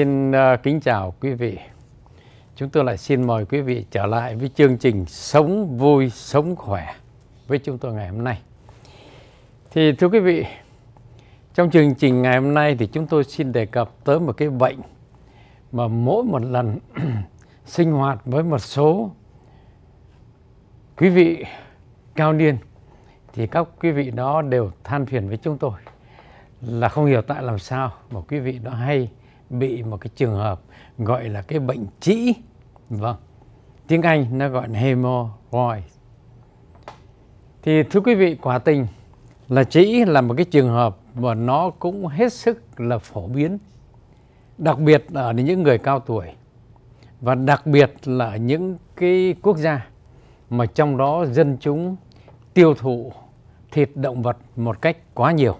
Xin uh, kính chào quý vị. Chúng tôi lại xin mời quý vị trở lại với chương trình Sống vui, sống khỏe với chúng tôi ngày hôm nay. Thì thưa quý vị, trong chương trình ngày hôm nay thì chúng tôi xin đề cập tới một cái bệnh mà mỗi một lần sinh hoạt với một số quý vị cao niên thì các quý vị đó đều than phiền với chúng tôi là không hiểu tại làm sao mà quý vị đó hay bị một cái trường hợp gọi là cái bệnh trĩ. Vâng tiếng Anh nó gọi là hemorrhoid. Thì thưa quý vị, quả tình là trĩ là một cái trường hợp mà nó cũng hết sức là phổ biến, đặc biệt ở những người cao tuổi và đặc biệt là những cái quốc gia mà trong đó dân chúng tiêu thụ thịt động vật một cách quá nhiều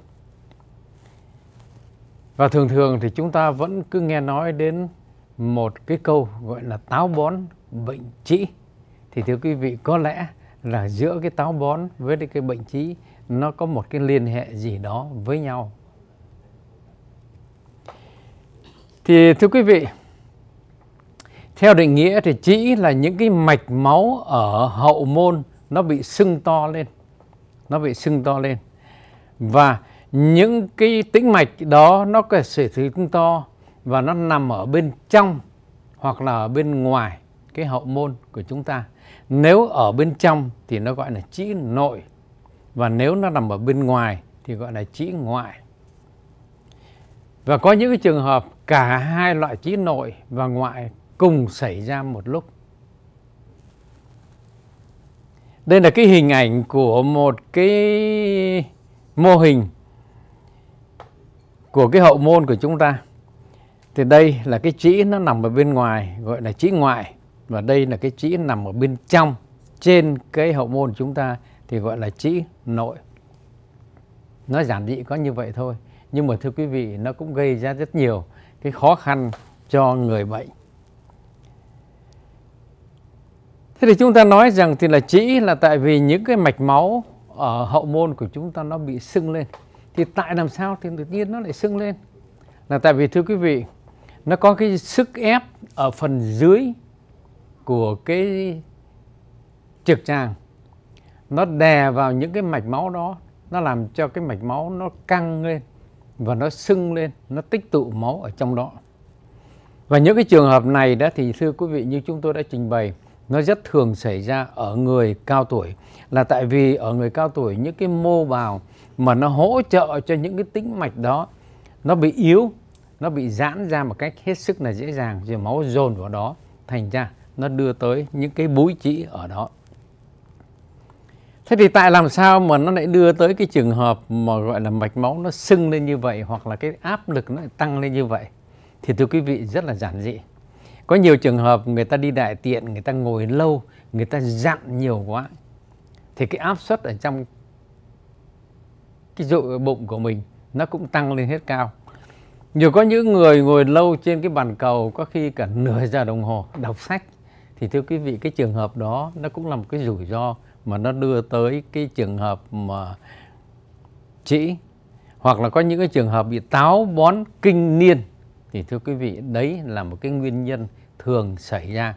và thường thường thì chúng ta vẫn cứ nghe nói đến một cái câu gọi là táo bón bệnh trĩ. Thì thưa quý vị có lẽ là giữa cái táo bón với cái bệnh trĩ nó có một cái liên hệ gì đó với nhau. Thì thưa quý vị, theo định nghĩa thì trĩ là những cái mạch máu ở hậu môn nó bị sưng to lên. Nó bị sưng to lên. Và những cái tĩnh mạch đó nó có thể sưng to và nó nằm ở bên trong hoặc là ở bên ngoài cái hậu môn của chúng ta. Nếu ở bên trong thì nó gọi là trĩ nội và nếu nó nằm ở bên ngoài thì gọi là trĩ ngoại. Và có những cái trường hợp cả hai loại trĩ nội và ngoại cùng xảy ra một lúc. Đây là cái hình ảnh của một cái mô hình của cái hậu môn của chúng ta. Thì đây là cái trĩ nó nằm ở bên ngoài, gọi là trĩ ngoại. Và đây là cái trĩ nằm ở bên trong, trên cái hậu môn của chúng ta, thì gọi là trĩ nội. Nó giản dị có như vậy thôi. Nhưng mà thưa quý vị, nó cũng gây ra rất nhiều cái khó khăn cho người bệnh. Thế thì chúng ta nói rằng thì là trĩ là tại vì những cái mạch máu ở hậu môn của chúng ta nó bị sưng lên thì tại làm sao thì tự nhiên nó lại sưng lên? Là tại vì thưa quý vị, nó có cái sức ép ở phần dưới của cái trực tràng. Nó đè vào những cái mạch máu đó, nó làm cho cái mạch máu nó căng lên và nó sưng lên, nó tích tụ máu ở trong đó. Và những cái trường hợp này đó thì thưa quý vị, như chúng tôi đã trình bày nó rất thường xảy ra ở người cao tuổi. Là tại vì ở người cao tuổi, những cái mô bào mà nó hỗ trợ cho những cái tĩnh mạch đó, nó bị yếu, nó bị giãn ra một cách hết sức là dễ dàng. Rồi máu dồn vào đó, thành ra nó đưa tới những cái búi trĩ ở đó. Thế thì tại làm sao mà nó lại đưa tới cái trường hợp mà gọi là mạch máu nó sưng lên như vậy hoặc là cái áp lực nó tăng lên như vậy? Thì thưa quý vị, rất là giản dị có nhiều trường hợp người ta đi đại tiện, người ta ngồi lâu, người ta dặn nhiều quá, thì cái áp suất ở trong cái dụ bụng của mình nó cũng tăng lên hết cao. Nhiều có những người ngồi lâu trên cái bàn cầu, có khi cả nửa giờ đồng hồ đọc sách, thì thưa quý vị, cái trường hợp đó nó cũng là một cái rủi ro mà nó đưa tới cái trường hợp mà trĩ, hoặc là có những cái trường hợp bị táo bón kinh niên. Thì thưa quý vị, đấy là một cái nguyên nhân thường xảy ra.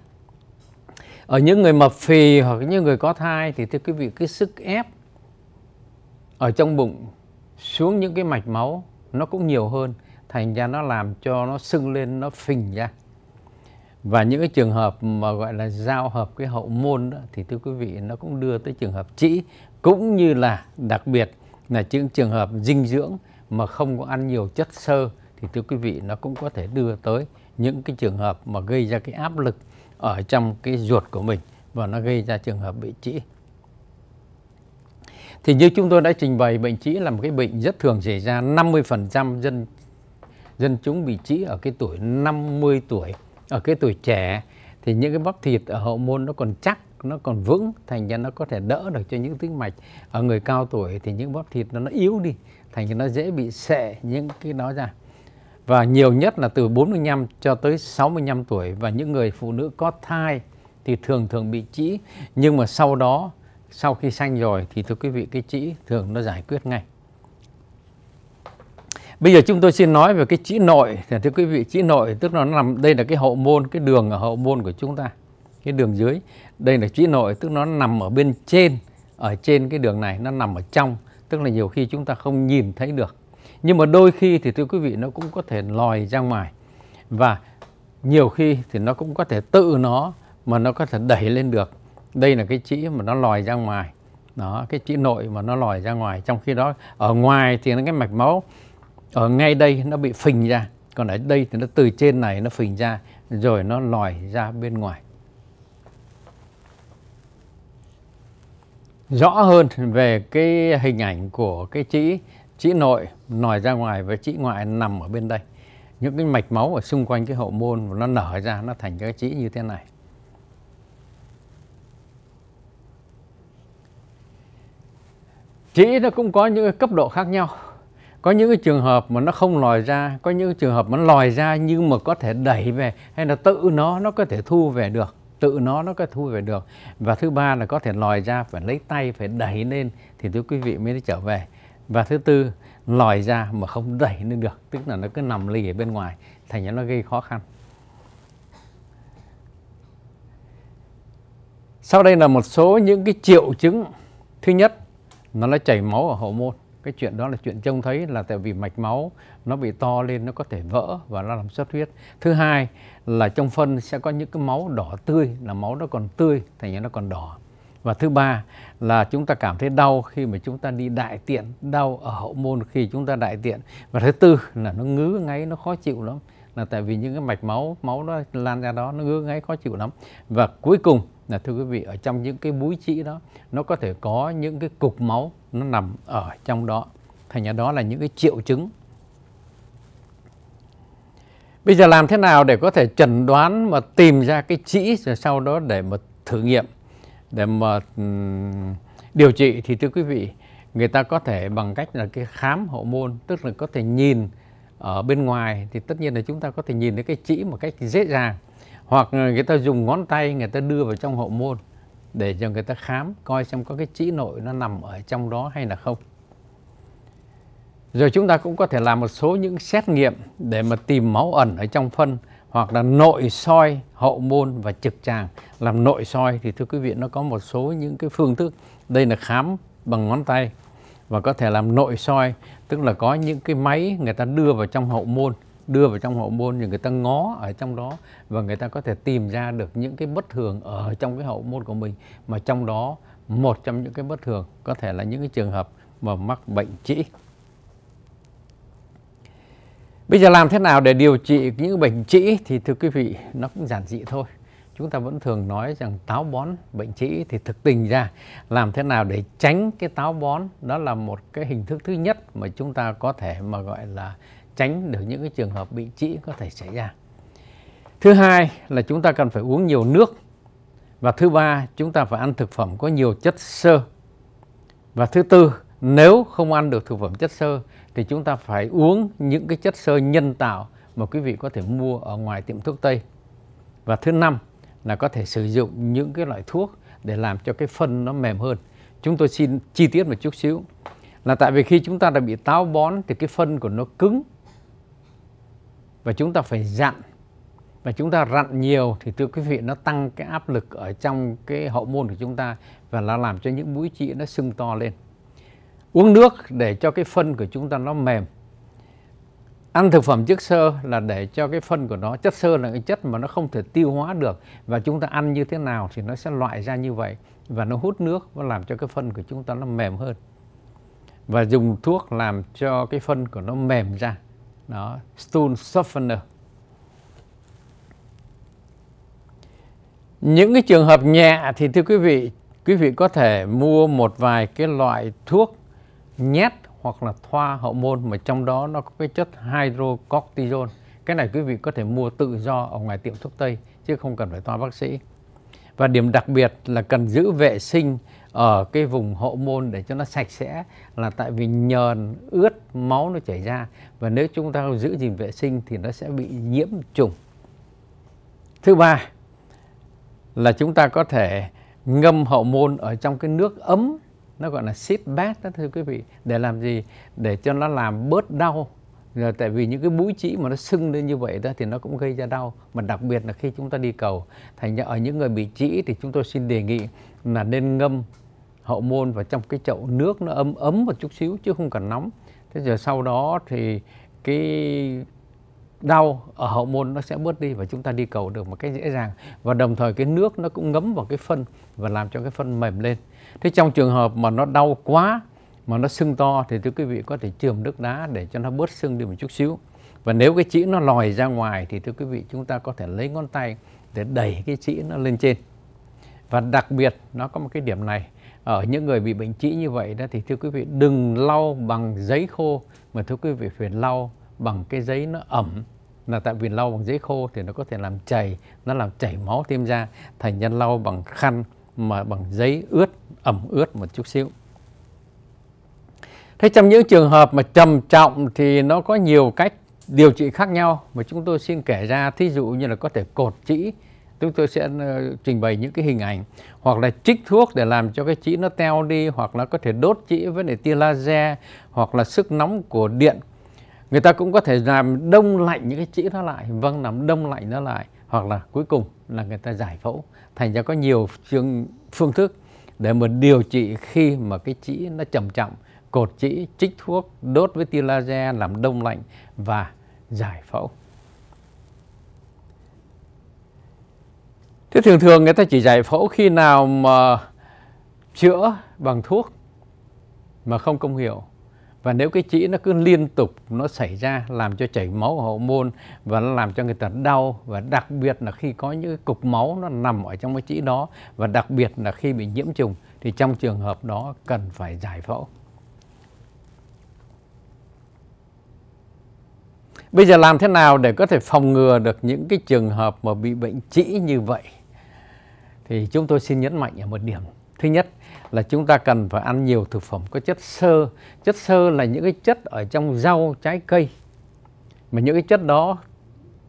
Ở những người mập phì hoặc những người có thai thì thưa quý vị cái sức ép ở trong bụng xuống những cái mạch máu nó cũng nhiều hơn thành ra nó làm cho nó sưng lên nó phình ra. Và những cái trường hợp mà gọi là giao hợp cái hậu môn đó, thì thưa quý vị nó cũng đưa tới trường hợp trĩ cũng như là đặc biệt là những trường hợp dinh dưỡng mà không có ăn nhiều chất xơ thì thưa quý vị nó cũng có thể đưa tới những cái trường hợp mà gây ra cái áp lực ở trong cái ruột của mình và nó gây ra trường hợp bị trĩ. Thì như chúng tôi đã trình bày bệnh trĩ là một cái bệnh rất thường xảy ra 50% dân dân chúng bị trĩ ở cái tuổi 50 tuổi ở cái tuổi trẻ. Thì những cái bắp thịt ở hậu môn nó còn chắc nó còn vững thành ra nó có thể đỡ được cho những tĩnh mạch. Ở người cao tuổi thì những bắp thịt nó, nó yếu đi thành ra nó dễ bị sệ những cái đó ra và nhiều nhất là từ 45 cho tới 65 tuổi và những người phụ nữ có thai thì thường thường bị trĩ nhưng mà sau đó sau khi sanh rồi thì thưa quý vị cái trĩ thường nó giải quyết ngay. Bây giờ chúng tôi xin nói về cái trĩ nội. Thì thưa quý vị, trĩ nội tức là nó nằm đây là cái hậu môn, cái đường ở hậu môn của chúng ta. Cái đường dưới. Đây là trĩ nội tức nó nằm ở bên trên, ở trên cái đường này nó nằm ở trong, tức là nhiều khi chúng ta không nhìn thấy được. Nhưng mà đôi khi thì thưa quý vị nó cũng có thể lòi ra ngoài. Và nhiều khi thì nó cũng có thể tự nó mà nó có thể đẩy lên được. Đây là cái chỉ mà nó lòi ra ngoài. Đó, cái chỉ nội mà nó lòi ra ngoài. Trong khi đó ở ngoài thì nó cái mạch máu ở ngay đây nó bị phình ra còn ở đây thì nó từ trên này nó phình ra rồi nó lòi ra bên ngoài rõ hơn về cái hình ảnh của cái chỉ chỉ nội nòi ra ngoài và chỉ ngoại nằm ở bên đây. Những cái mạch máu ở xung quanh cái hậu môn nó nở ra, nó thành cái chỉ như thế này. Chỉ nó cũng có những cấp độ khác nhau. Có những cái trường hợp mà nó không lòi ra, có những trường hợp mà nó lòi ra nhưng mà có thể đẩy về, hay là tự nó nó có thể thu về được, tự nó nó có thể thu về được. Và thứ ba là có thể lòi ra phải lấy tay, phải đẩy lên thì thưa quý vị mới trở về và thứ tư, lòi ra mà không đẩy lên được, tức là nó cứ nằm lì ở bên ngoài, thành ra nó gây khó khăn. Sau đây là một số những cái triệu chứng. Thứ nhất, nó là chảy máu ở hậu môn cái chuyện đó là chuyện trông thấy là tại vì mạch máu nó bị to lên, nó có thể vỡ và nó làm xuất huyết. Thứ hai là trong phân sẽ có những cái máu đỏ tươi, là máu nó còn tươi, thành ra nó còn đỏ và thứ ba là chúng ta cảm thấy đau khi mà chúng ta đi đại tiện, đau ở hậu môn khi chúng ta đại tiện. Và thứ tư là nó ngứa ngáy, nó khó chịu lắm. Là tại vì những cái mạch máu máu nó lan ra đó, nó ngứa ngáy, khó chịu lắm. Và cuối cùng là, thưa quý vị, ở trong những cái búi trĩ đó, nó có thể có những cái cục máu nó nằm ở trong đó. Thành ra đó là những cái triệu chứng. Bây giờ làm thế nào để có thể chẩn đoán mà tìm ra cái trĩ rồi sau đó để mà thử nghiệm? Để mà điều trị thì thưa quý vị, người ta có thể bằng cách là cái khám hậu môn, tức là có thể nhìn ở bên ngoài thì tất nhiên là chúng ta có thể nhìn thấy cái chỉ một cách dễ dàng hoặc người ta dùng ngón tay người ta đưa vào trong hậu môn để cho người ta khám, coi xem có cái chỉ nội nó nằm ở trong đó hay là không. Rồi chúng ta cũng có thể làm một số những xét nghiệm để mà tìm máu ẩn ở trong phân hoặc là nội soi hậu môn và trực tràng. Làm nội soi thì thưa quý vị nó có một số những cái phương thức. Đây là khám bằng ngón tay và có thể làm nội soi, tức là có những cái máy người ta đưa vào trong hậu môn đưa vào trong hậu môn thì người ta ngó ở trong đó và người ta có thể tìm ra được những cái bất thường ở trong cái hậu môn của mình mà trong đó một trong những cái bất thường có thể là những cái trường hợp mà mắc bệnh trĩ. Bây giờ làm thế nào để điều trị những bệnh trĩ thì thưa quý vị nó cũng giản dị thôi. Chúng ta vẫn thường nói rằng táo bón bệnh trĩ thì thực tình ra làm thế nào để tránh cái táo bón đó là một cái hình thức thứ nhất mà chúng ta có thể mà gọi là tránh được những cái trường hợp bị trĩ có thể xảy ra. Thứ hai là chúng ta cần phải uống nhiều nước. Và thứ ba, chúng ta phải ăn thực phẩm có nhiều chất xơ. Và thứ tư, nếu không ăn được thực phẩm chất xơ thì chúng ta phải uống những cái chất xơ nhân tạo mà quý vị có thể mua ở ngoài tiệm thuốc Tây. Và thứ năm là có thể sử dụng những cái loại thuốc để làm cho cái phân nó mềm hơn. Chúng tôi xin chi tiết một chút xíu. Là tại vì khi chúng ta đã bị táo bón thì cái phân của nó cứng và chúng ta phải dặn và chúng ta rặn nhiều thì thưa quý vị, nó tăng cái áp lực ở trong cái hậu môn của chúng ta và nó làm cho những mũi chị nó sưng to lên uống nước để cho cái phân của chúng ta nó mềm. Ăn thực phẩm chất xơ là để cho cái phân của nó, chất xơ là cái chất mà nó không thể tiêu hóa được. Và chúng ta ăn như thế nào thì nó sẽ loại ra như vậy và nó hút nước và làm cho cái phân của chúng ta nó mềm hơn. Và dùng thuốc làm cho cái phân của nó mềm ra. Đó, stool softener. Những cái trường hợp nhẹ thì thưa quý vị quý vị có thể mua một vài cái loại thuốc nhét hoặc là thoa hậu môn mà trong đó nó có cái chất hydrocortisone. Cái này quý vị có thể mua tự do ở ngoài tiệm thuốc tây, chứ không cần phải toa bác sĩ. Và điểm đặc biệt là cần giữ vệ sinh ở cái vùng hậu môn để cho nó sạch sẽ, là tại vì nhờn, ướt, máu nó chảy ra. Và nếu chúng ta không giữ gìn vệ sinh thì nó sẽ bị nhiễm trùng. Thứ ba là chúng ta có thể ngâm hậu môn ở trong cái nước ấm nó gọi là sit back đó, thưa quý vị. Để làm gì? Để cho nó làm bớt đau. Rồi tại vì những cái mũi chỉ mà nó sưng lên như vậy đó thì nó cũng gây ra đau. Mà đặc biệt là khi chúng ta đi cầu, thành ra ở những người bị chỉ thì chúng tôi xin đề nghị là nên ngâm hậu môn vào trong cái chậu nước nó ấm ấm một chút xíu chứ không cần nóng. Thế giờ sau đó thì cái đau ở hậu môn nó sẽ bớt đi và chúng ta đi cầu được một cách dễ dàng. Và đồng thời cái nước nó cũng ngấm vào cái phân và làm cho cái phân mềm lên. Thế trong trường hợp mà nó đau quá, mà nó sưng to thì thưa quý vị có thể chườm nước đá để cho nó bớt sưng đi một chút xíu. Và nếu cái chỉ nó lòi ra ngoài thì thưa quý vị chúng ta có thể lấy ngón tay để đẩy cái chỉ nó lên trên. Và đặc biệt nó có một cái điểm này, ở những người bị bệnh trĩ như vậy đó thì thưa quý vị đừng lau bằng giấy khô, mà thưa quý vị phải lau bằng cái giấy nó ẩm là tại vì lau bằng giấy khô thì nó có thể làm chảy, nó làm chảy máu tim ra. Thành nhân lau bằng khăn mà bằng giấy ướt, ẩm ướt một chút xíu. Thế trong những trường hợp mà trầm trọng thì nó có nhiều cách điều trị khác nhau mà chúng tôi xin kể ra. Thí dụ như là có thể cột chỉ. Chúng tôi sẽ ờ, trình bày những cái hình ảnh. Hoặc là trích thuốc để làm cho cái chỉ nó teo đi, hoặc là có thể đốt chỉ với lại tia laser, hoặc là sức nóng của điện người ta cũng có thể làm đông lạnh những cái chỉ nó lại. Vâng làm đông lạnh nó lại. Hoặc là cuối cùng là người ta giải phẫu. Thành ra có nhiều phương phương thức để mà điều trị khi mà cái chỉ nó trầm trọng cột chỉ trích thuốc, đốt với tia laser, làm đông lạnh và giải phẫu. Thế thường thường người ta chỉ giải phẫu khi nào mà chữa bằng thuốc mà không công hiệu và nếu cái chỉ nó cứ liên tục, nó xảy ra, làm cho chảy máu hậu môn và nó làm cho người ta đau, và đặc biệt là khi có những cục máu nó nằm ở trong cái chỉ đó, và đặc biệt là khi bị nhiễm trùng, thì trong trường hợp đó cần phải giải phẫu. Bây giờ làm thế nào để có thể phòng ngừa được những cái trường hợp mà bị bệnh trĩ như vậy? Thì chúng tôi xin nhấn mạnh ở một điểm. Thứ nhất, là chúng ta cần phải ăn nhiều thực phẩm có chất xơ. Chất xơ là những cái chất ở trong rau, trái cây. Mà những cái chất đó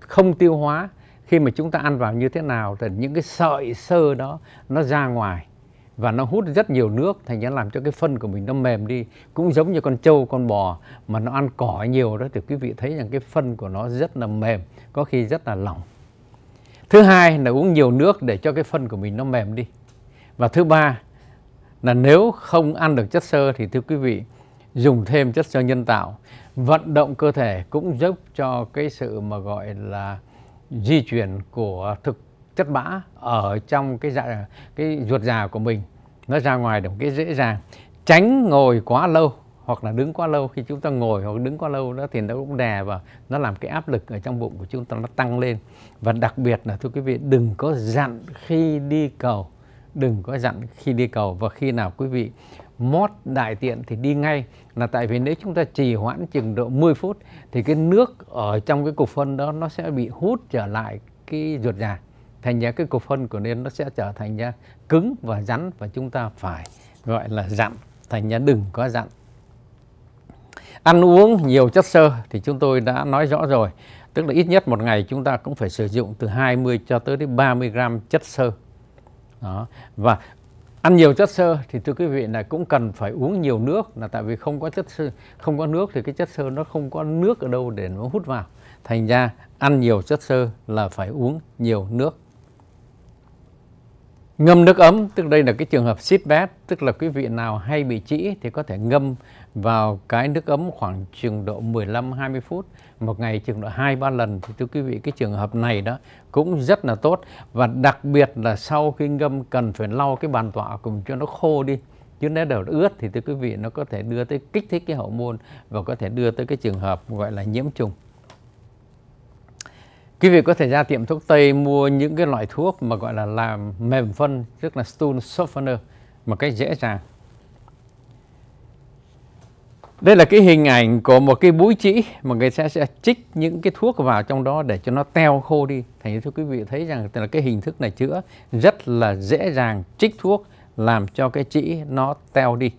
không tiêu hóa khi mà chúng ta ăn vào như thế nào thì những cái sợi xơ đó nó ra ngoài và nó hút rất nhiều nước thành ra làm cho cái phân của mình nó mềm đi cũng giống như con trâu con bò mà nó ăn cỏ nhiều đó thì quý vị thấy rằng cái phân của nó rất là mềm có khi rất là lỏng thứ hai là uống nhiều nước để cho cái phân của mình nó mềm đi và thứ ba là nếu không ăn được chất xơ thì thưa quý vị, dùng thêm chất xơ nhân tạo, vận động cơ thể cũng giúp cho cái sự mà gọi là di chuyển của thực chất bã ở trong cái dạ cái ruột già của mình nó ra ngoài được cái dễ dàng. Tránh ngồi quá lâu hoặc là đứng quá lâu, khi chúng ta ngồi hoặc đứng quá lâu đó thì nó cũng đè vào, nó làm cái áp lực ở trong bụng của chúng ta nó tăng lên. Và đặc biệt là thưa quý vị, đừng có dặn khi đi cầu đừng có dặn khi đi cầu và khi nào quý vị mót đại tiện thì đi ngay. Là tại vì nếu chúng ta trì hoãn chừng độ 10 phút thì cái nước ở trong cái cục phân đó nó sẽ bị hút trở lại cái ruột già. Thành ra cái cục phân của nên nó sẽ trở thành ra cứng và rắn và chúng ta phải gọi là dặn. Thành ra đừng có dặn. Ăn uống nhiều chất xơ thì chúng tôi đã nói rõ rồi. Tức là ít nhất một ngày chúng ta cũng phải sử dụng từ 20 cho tới đến 30 gram chất xơ đó. và ăn nhiều chất xơ thì thưa quý vị là cũng cần phải uống nhiều nước. Là tại vì không có chất xơ, không có nước thì cái chất xơ nó không có nước ở đâu để nó hút vào. Thành ra ăn nhiều chất xơ là phải uống nhiều nước. Ngâm nước ấm, tức đây là cái trường hợp sit bath tức là quý vị nào hay bị trĩ thì có thể ngâm vào cái nước ấm khoảng chừng độ 15 20 phút một ngày chừng độ 2 3 lần. Thì thưa quý vị, cái trường hợp này đó cũng rất là tốt. Và đặc biệt là sau khi ngâm cần phải lau cái bàn tọa cùng cho nó khô đi. Chứ nếu đều ướt thì thưa quý vị, nó có thể đưa tới kích thích cái hậu môn và có thể đưa tới cái trường hợp gọi là nhiễm trùng. Quý vị có thể ra tiệm thuốc tây mua những cái loại thuốc mà gọi là làm mềm phân, tức là stool softener, một cách dễ dàng đây là cái hình ảnh của một cái búi chỉ mà người ta sẽ trích những cái thuốc vào trong đó để cho nó teo khô đi. Thành thưa quý vị thấy rằng là cái hình thức này chữa rất là dễ dàng trích thuốc làm cho cái chỉ nó teo đi.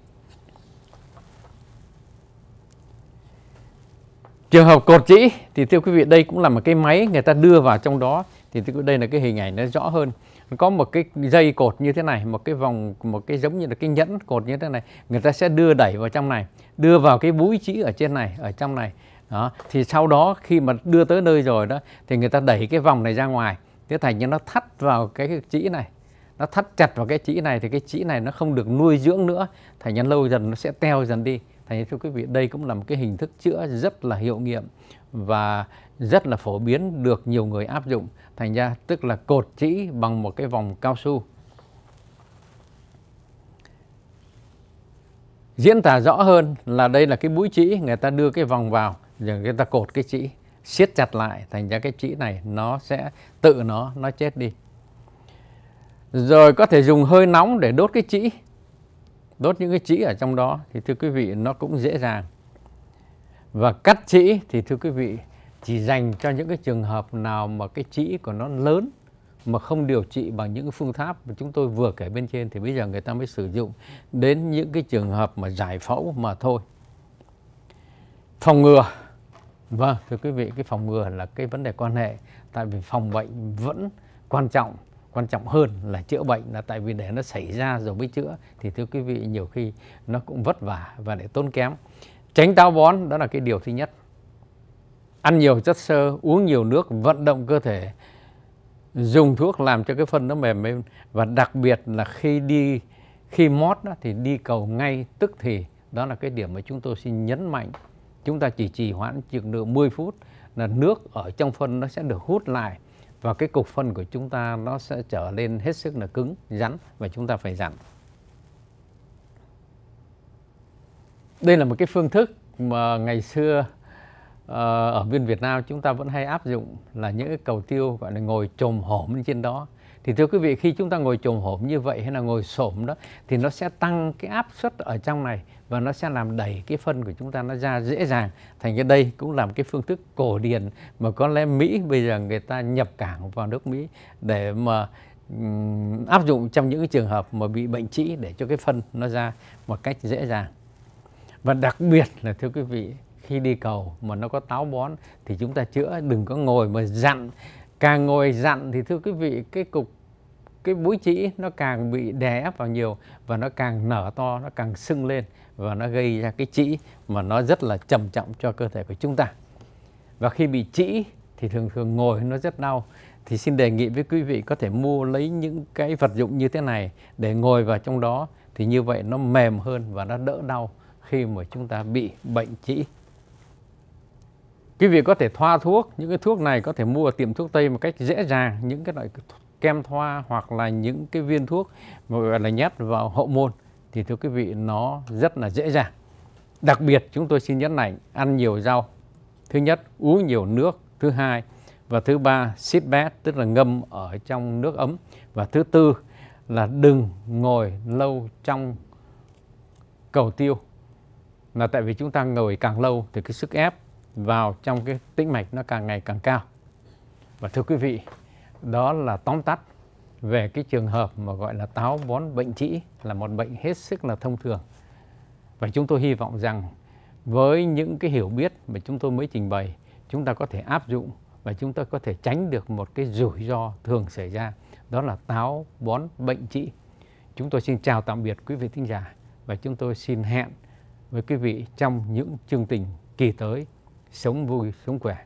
Trường hợp cột chỉ thì thưa quý vị đây cũng là một cái máy người ta đưa vào trong đó thì đây là cái hình ảnh nó rõ hơn có một cái dây cột như thế này, một cái vòng, một cái giống như là cái nhẫn cột như thế này, người ta sẽ đưa đẩy vào trong này, đưa vào cái búi chỉ ở trên này, ở trong này. Đó, thì sau đó khi mà đưa tới nơi rồi đó, thì người ta đẩy cái vòng này ra ngoài. Thế thành như nó thắt vào cái chỉ này, nó thắt chặt vào cái chỉ này, thì cái chỉ này nó không được nuôi dưỡng nữa. Thành nhân lâu dần nó sẽ teo dần đi. Thành thưa quý vị, đây cũng là một cái hình thức chữa rất là hiệu nghiệm và rất là phổ biến được nhiều người áp dụng thành ra, tức là cột chỉ bằng một cái vòng cao su. Diễn tả rõ hơn là đây là cái mũi chỉ người ta đưa cái vòng vào, rồi người ta cột cái chỉ siết chặt lại, thành ra cái chỉ này nó sẽ tự nó nó chết đi. Rồi có thể dùng hơi nóng để đốt cái chỉ đốt những cái chỉ ở trong đó thì thưa quý vị, nó cũng dễ dàng. Và cắt chỉ thì thưa quý vị chỉ dành cho những cái trường hợp nào mà cái chỉ của nó lớn mà không điều trị bằng những phương pháp mà chúng tôi vừa kể bên trên thì bây giờ người ta mới sử dụng đến những cái trường hợp mà giải phẫu mà thôi. Phòng ngừa. Vâng, thưa quý vị, cái phòng ngừa là cái vấn đề quan hệ tại vì phòng bệnh vẫn quan trọng quan trọng hơn là chữa bệnh là tại vì để nó xảy ra rồi mới chữa thì thưa quý vị nhiều khi nó cũng vất vả và để tốn kém tránh táo bón đó là cái điều thứ nhất ăn nhiều chất xơ uống nhiều nước vận động cơ thể dùng thuốc làm cho cái phân nó mềm mềm. Và đặc biệt là khi đi khi mót đó, thì đi cầu ngay tức thì đó là cái điểm mà chúng tôi xin nhấn mạnh. Chúng ta chỉ trì hoãn chừng được 10 phút là nước ở trong phân nó sẽ được hút lại và cái cục phân của chúng ta nó sẽ trở lên hết sức là cứng rắn và chúng ta phải dặn đây là một cái phương thức mà ngày xưa Ờ, ở bên Việt Nam chúng ta vẫn hay áp dụng là những cái cầu tiêu gọi là ngồi trồm hổm trên đó. Thì thưa quý vị khi chúng ta ngồi trồm hổm như vậy hay là ngồi xổm đó thì nó sẽ tăng cái áp suất ở trong này và nó sẽ làm đẩy cái phân của chúng ta nó ra dễ dàng. Thành cái đây cũng là một cái phương thức cổ điển mà có lẽ Mỹ bây giờ người ta nhập cảng vào nước Mỹ để mà um, áp dụng trong những cái trường hợp mà bị bệnh trĩ để cho cái phân nó ra một cách dễ dàng. Và đặc biệt là thưa quý vị khi đi cầu mà nó có táo bón thì chúng ta chữa, đừng có ngồi mà dặn. Càng ngồi dặn thì thưa quý vị, cái cục, cái búi chỉ nó càng bị đè ép vào nhiều và nó càng nở to, nó càng sưng lên và nó gây ra cái chỉ mà nó rất là trầm trọng cho cơ thể của chúng ta. Và khi bị chỉ thì thường thường ngồi nó rất đau. Thì xin đề nghị với quý vị có thể mua lấy những cái vật dụng như thế này để ngồi vào trong đó, thì như vậy nó mềm hơn và nó đỡ đau khi mà chúng ta bị bệnh chỉ quý vị có thể thoa thuốc, những cái thuốc này có thể mua ở tiệm thuốc tây một cách dễ dàng, những cái loại kem thoa hoặc là những cái viên thuốc mà gọi là nhét vào hậu môn thì thưa quý vị, nó rất là dễ dàng. Đặc biệt chúng tôi xin nhấn mạnh, ăn nhiều rau, thứ nhất uống nhiều nước, thứ hai và thứ ba sit bath tức là ngâm ở trong nước ấm. Và thứ tư là đừng ngồi lâu trong cầu tiêu. Là tại vì chúng ta ngồi càng lâu thì cái sức ép vào trong cái tĩnh mạch nó càng ngày càng cao. Và thưa quý vị, đó là tóm tắt về cái trường hợp mà gọi là táo bón bệnh trĩ là một bệnh hết sức là thông thường. Và chúng tôi hy vọng rằng với những cái hiểu biết mà chúng tôi mới trình bày, chúng ta có thể áp dụng và chúng ta có thể tránh được một cái rủi ro thường xảy ra, đó là táo bón bệnh trĩ. Chúng tôi xin chào tạm biệt quý vị thính giả và chúng tôi xin hẹn với quý vị trong những chương trình kỳ tới sống vui sống khỏe.